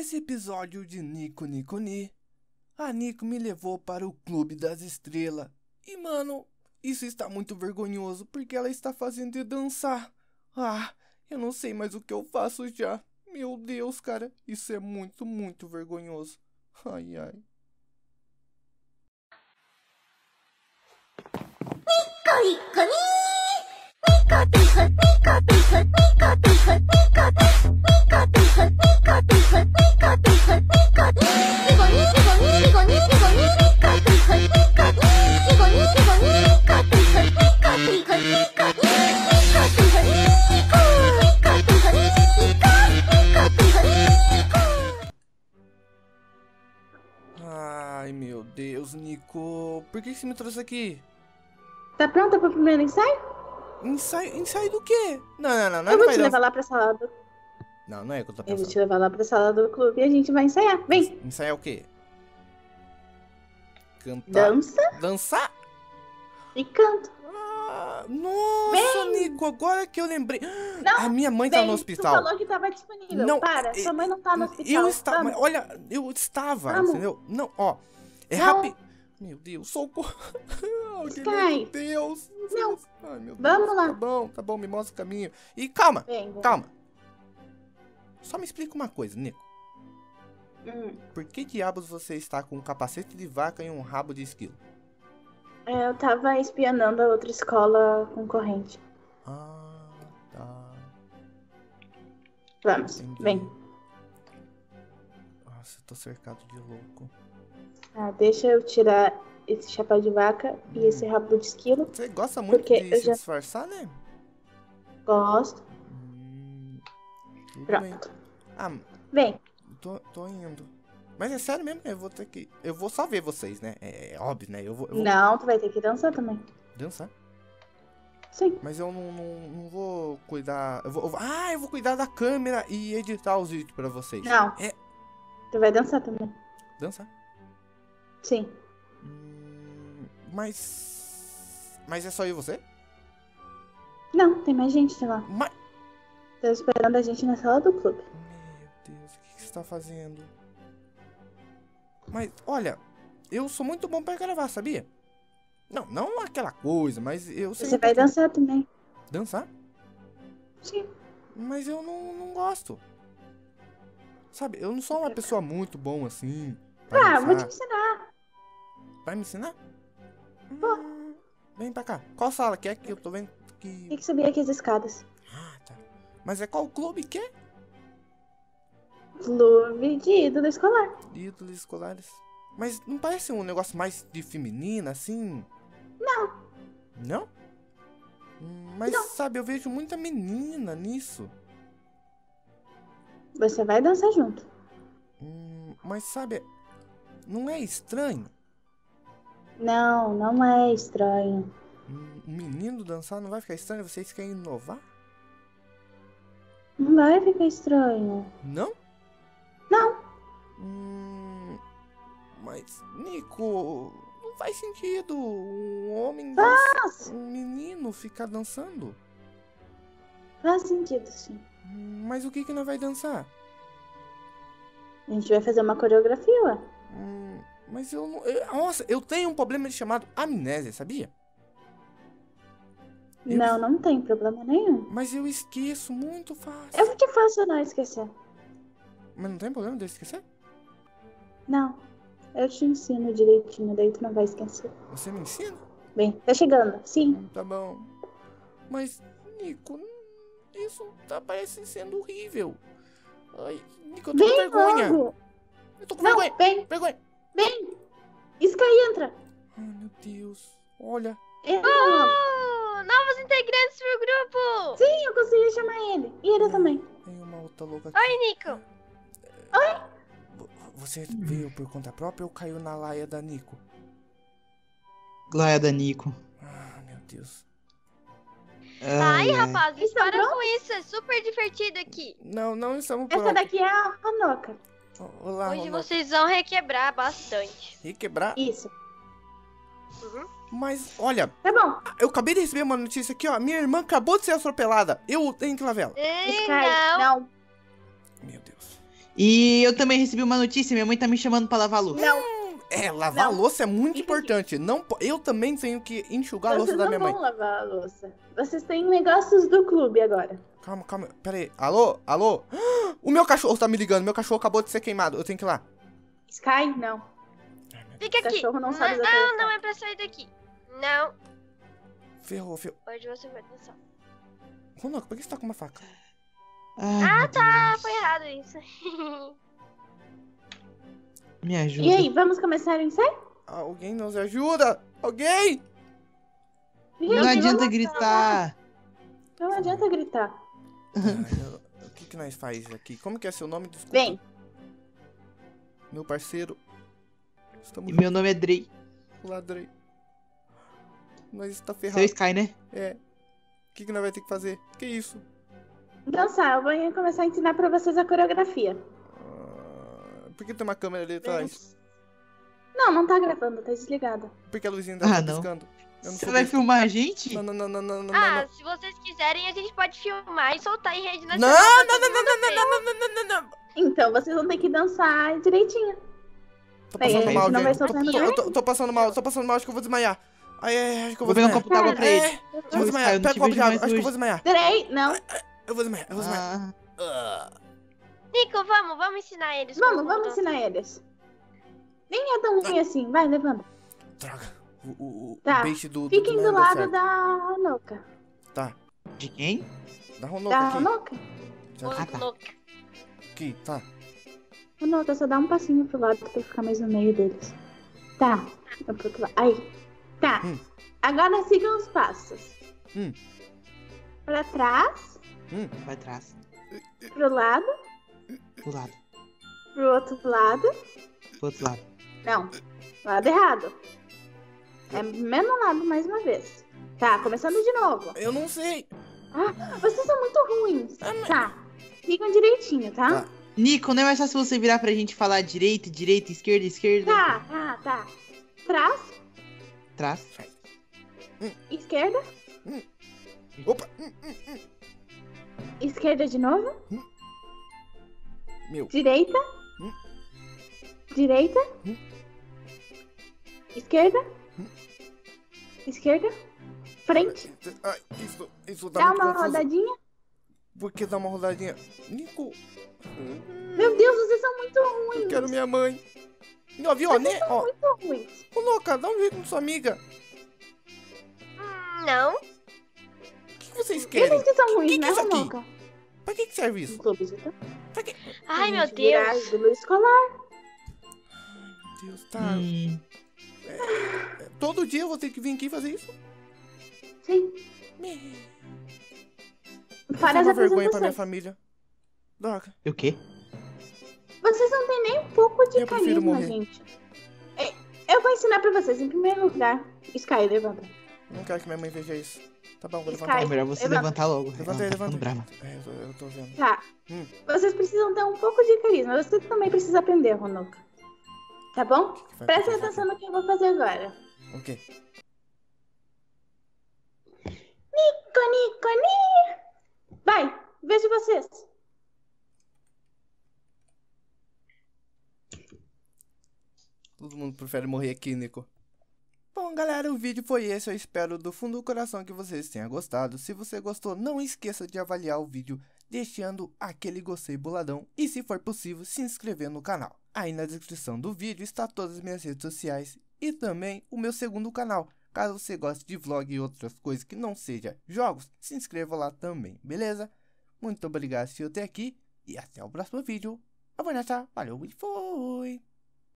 Nesse episódio de Nico Nico Ni, a Nico me levou para o Clube das Estrelas. E, mano, isso está muito vergonhoso porque ela está fazendo eu dançar. Ah, eu não sei mais o que eu faço já. Meu Deus, cara, isso é muito, muito vergonhoso. Ai, ai. Ai, Por que você me trouxe aqui? Tá pronta pro primeiro ensaio? Ensaio, ensaio do quê? Não, não, não, não eu vou te levar lá pra sala do... Não, não é o que eu tô Eu vou pensando. te levar lá pra sala do clube e a gente vai ensaiar. Vem, Ensaiar o quê? Cantar. dança Dançar? e canta. Ah, nossa, Nico, agora que eu lembrei. Não, a minha mãe tá Vem, no tu hospital. falou que tava disponível. Não, Para, eh, sua mãe não tá no hospital. Eu estava. Olha, eu estava, Vamos. entendeu? Não, ó. É rápido. Meu Deus, socorro. Alguém, Sky. Meu Deus. Não. Ai, meu Deus. Vamos lá. Tá bom, tá bom, me mostra o caminho. E calma, vem. calma. Só me explica uma coisa, Nico. Hum, Por que diabos você está com um capacete de vaca e um rabo de esquilo? é, eu tava espionando a outra escola concorrente. Ah, tá. Vamos, Entendi. vem. Nossa, eu tô cercado de louco. Ah, deixa eu tirar esse chapéu de vaca e esse rabo de esquilo. Você gosta muito Porque de se já- disfarçar, né? Gosto. Hum, tudo bem. Pronto. Ah, Vem. tô, tô indo. Mas é sério mesmo, eu vou ter que. Eu vou só ver vocês, né? É, é óbvio, né? Eu vou, eu vou Não, tu vai ter que dançar também. dançar. Sim. Mas eu não, não, não vou cuidar. Eu vou, eu ah, eu vou cuidar da câmera e editar os vídeos pra vocês. Não. É. Tu vai dançar também. Dançar. Sim. Hum, mas. Mas é só eu e você? Não, tem mais gente lá. Mas. Tô esperando a gente na sala do clube. Meu Deus, o que, que você tá fazendo? Mas, olha, eu sou muito bom pra gravar, sabia? Não, não aquela coisa, mas eu sei. Você vai pouquinho. dançar também. Dançar? Sim. Mas eu não, não gosto. Sabe, eu não sou uma pessoa muito bom assim. Ah, vou te dançar. ensinar. Vai me ensinar? Vou. Hum, vem pra cá. Qual sala que é que eu tô vendo que. Tem que subir aqui as escadas. Ah, tá. Mas é qual clube que é? Clube de ídolo escolar. Ídolos escolares. Mas não parece um negócio mais de feminina, assim? Não. Não? Hum, Mas sabe, eu vejo muita menina nisso. Você vai dançar junto. Hum, mas sabe, não é estranho Não, não é estranho. um menino dançar? Não vai ficar estranho? Vocês querem inovar? Não vai ficar estranho. Não? Não. Hum, mas, Nico, não faz sentido um homem, Faz. um menino ficar dançando. Faz sentido, sim. Hum, Mas o que que nós vai dançar? A gente vai fazer uma coreografia, ué. Hum, mas eu não. eu- nossa, eu tenho um problema chamado amnésia, sabia? Eu- Não, não tem problema nenhum. Mas eu esqueço muito fácil. Eu que faço não esquecer. Mas não tem problema de eu esquecer? Não. Eu te ensino direitinho, daí tu não vai esquecer. Você me ensina? Bem, tá chegando. Sim. Hum, Tá bom. Mas, Nico, isso tá parecendo sendo horrível. Ai, Nico, eu tô com vergonha. logo. Eu tô com Não, vergonha. vem, Vergonha. Vem. Sky entra. Ai, meu Deus. Olha. Logo. Oh, novos integrantes pro grupo! Sim, eu consegui chamar ele. E ele também. Tem uma outra louca aqui. Oi, Nico! Vo- Você veio por conta própria ou caiu na laia da Nico? Laia da Nico. Ah, meu Deus. Ai, rapazes, Estão para com isso, é super divertido aqui. Não, não estamos Essa prontos. daqui é a Ronoca. Olá, Hoje Ronaldo. vocês vão requebrar bastante. E quebrar. Isso. Uhum. Mas, olha, Tá bom. eu acabei de receber uma notícia aqui, ó. Minha irmã acabou de ser atropelada. Eu tenho que lavar ela. Ei, Sky, não. não. Meu Deus. E eu também recebi uma notícia, minha mãe tá me chamando pra lavar a louça. Não, É, lavar Não. a louça é muito Fica importante. Não, eu também tenho que enxugar a louça vocês da não minha mãe. vão lavar a louça. Vocês têm negócios do clube agora. Calma, calma. Pera aí. Alô? Alô? O meu cachorro tá me ligando. Meu cachorro acabou de ser queimado. Eu tenho que ir lá. Sky, não. Fica O aqui. cachorro não sabe não, exatamente. não é pra sair daqui. Não, Ferrou, ferrou. hoje você vai dançar. Ronaldo, por que você tá com uma faca? Ah, Ah, foi errado isso. Me ajuda. E aí, vamos começar o ensaio? Alguém nos ajuda? Alguém? Gente, Não adianta gritar. Não adianta gritar. Ai, eu- que que nós faz aqui? Como que é seu nome? Desculpa. Vem. Meu parceiro. Estamos E meu nome é Drey. ladrei. Nós está Seu ferrado. Sky, né? É. O que que nós vai ter que fazer? Que isso? Dançar, eu vou começar a ensinar pra vocês a coreografia. Ah, por que tem uma câmera ali atrás? Não, não tá gravando, tá desligada. Por que a luzinha Ah, tá não. Eu não Você vai filmar a gente? Não, não, não, não, não, não, ah, não. se vocês quiserem, a gente pode filmar e soltar em rede nacional. não, não, não, não, não, não, não, não, não, não. Então, vocês vão ter que dançar direitinho. Tô passando a mal, gente não gente. vai Tô, tô, passando mal, tô passando mal, acho que eu vou desmaiar. Ai, ai, acho que eu vou Vou pegar um desmaiar. copo d'água pra ele. É, eu vou desmaiar. Pega o copo de água, acho que eu vou desmaiar. Três, não. Eu vou desmaiar, eu vou desmaiar. Ah, Ah. Nico, vamos, vamos ensinar eles. Vamos, vamos ensinar eles. Nem é tão ruim assim. Vai, levanta. Droga. O, o, o Tá, peixe do, do, Fiquem do lado certo. da Ronoka. Tá, de quem? da Ronoka Da? Já Ah, tá. Aqui, tá. Ronoka, só dá um passinho pro lado pra ficar mais no meio deles. Tá. Vai pro outro lado. Aí. Tá. Hum. Agora sigam os passos. Hum. Pra trás, Vai atrás. pro lado, Pro lado. pro outro lado. Pro outro lado. Não. Lado errado. É mesmo lado mais uma vez. Tá, começando de novo. Eu não sei. Ah, vocês são muito ruins. Ah, mas- Tá. Sigam direitinho, tá? Tá. Nico, não é mais fácil você virar pra gente falar direita, direita, esquerda, esquerda? Tá, tá, tá. Trás, Trás. esquerda, Opa. Hum, hum, hum. esquerda de novo. Meu. Direita. Hum. Direita. Hum. Esquerda. Esquerda. Frente. Ai, isso, isso tá Dá uma confuso. rodadinha. Por que dá uma rodadinha? Nico. Meu Deus, vocês são muito Eu ruins. quero minha mãe. Ó, viu? Ó, né? Ó, Muito ruins. ô, louca, dá um jeito na sua amiga. Hum, Não. O que, vocês querem? vocês que são ruins, que que né, é isso aqui? Ronoka? Pra que, que serve isso? Pra que... Ai, meu Deus. ídolo escolar. Deus, tá. Hum, Todo dia eu vou ter que vir aqui fazer isso? Sim. É as uma vergonha pra minha família. Droga. o quê? Vocês não têm nem um pouco de Eu carisma, morrer. gente. É, Eu vou ensinar pra vocês. Em primeiro lugar, Sky, levanta. Não quero que minha mãe veja isso. Tá bom, vou Sky. levantar. É melhor você levanta. levantar logo. Levanta aí, tá levanta aí. É, eu tô, eu tô vendo. Tá. Hum. Vocês precisam ter um pouco de carisma. Você também precisa aprender, Ronoka. Tá bom? Prestem atenção no que eu vou fazer agora. O quê? Nico, Nico, Ni! Vai, vejo vocês. Todo mundo prefere morrer aqui, Nico. Bom, galera, o vídeo foi esse. Eu espero do fundo do coração que vocês tenham gostado. Se você gostou, não esqueça de avaliar o vídeo deixando aquele gostei boladão e, se for possível, se inscrever no canal. Aí na descrição do vídeo está todas as minhas redes sociais e também o meu segundo canal. Caso você goste de vlog e outras coisas que não seja jogos, se inscreva lá também, beleza? Muito obrigado por assistir até aqui e até o próximo vídeo. Nessa, valeu e fui!